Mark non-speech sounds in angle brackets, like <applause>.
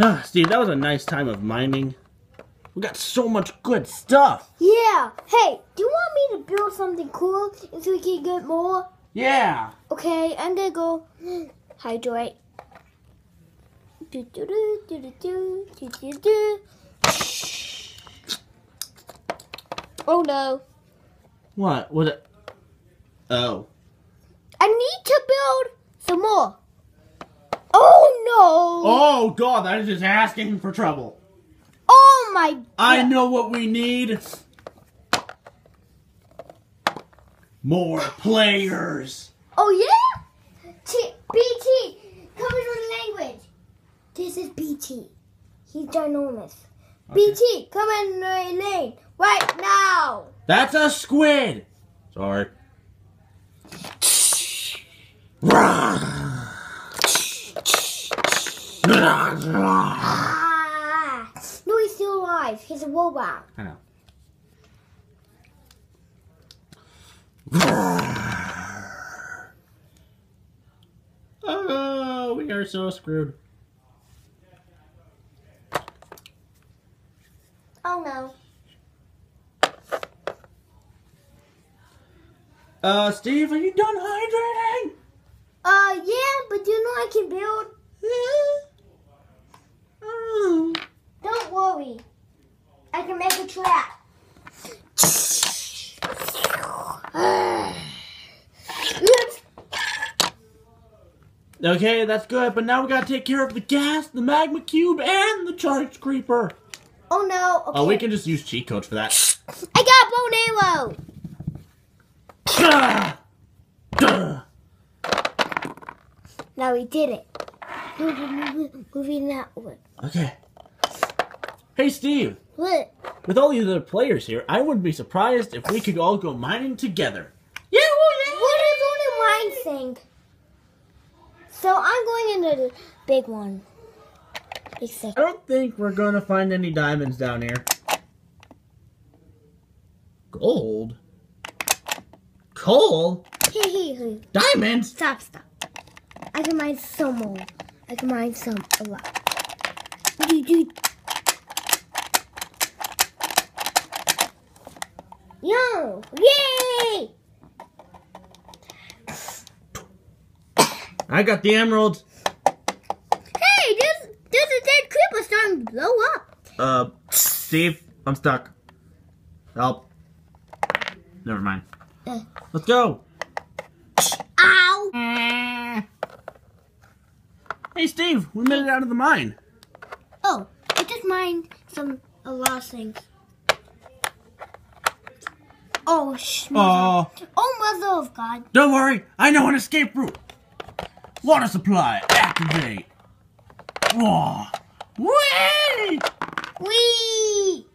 Ah, Steve, that was a nice time of mining. We got so much good stuff. Yeah. Hey, do you want me to build something cool so we can get more? Yeah. Okay, I'm gonna go <gasps> hydrate. Do do do do do do do do do. Oh no! What? What? Oh. I need to build some more. Oh God, that is just asking for trouble. Oh my! God. I know what we need. More players. Oh yeah! T- BT, come in with language. This is BT. He's ginormous. BT, come in my lane right now. That's a squid. Sorry. Ah! No, he's still alive. He's a robot. I know. Oh, we are so screwed. Oh no. Uh, Steve, are you done hydrating? Uh, yeah, but you know I can build. Oh. Don't worry. I can make a trap. Okay, that's good, but now we gotta take care of the ghast, the magma cube, and the charge creeper. Oh no. Okay. Oh, we can just use cheat codes for that. I got bow arrow. Now we did it. Moving that one. Okay. Hey, Steve. What? With all the other players here, I wouldn't be surprised if we could all go mining together. Yeah, well, What is only mine thing? So I'm going into the big one. Big I don't think we're gonna find any diamonds down here. Gold? Coal? <laughs> Diamonds? Stop, stop. I can mine some more. I can mine some a lot. Do, do. Yo! Yay! I got the emerald. Hey, this this is dead creeper starting to blow up. Uh, Steve, I'm stuck. Help. Never mind. Uh. Let's go. Ow! Hey, Steve, we made it out of the mine. Oh, I just mined some a lot of things. Oh, sh- Oh, oh, mother of God! don't worry. I know an escape route. Water supply, activate. Whoa. Whee! Wee!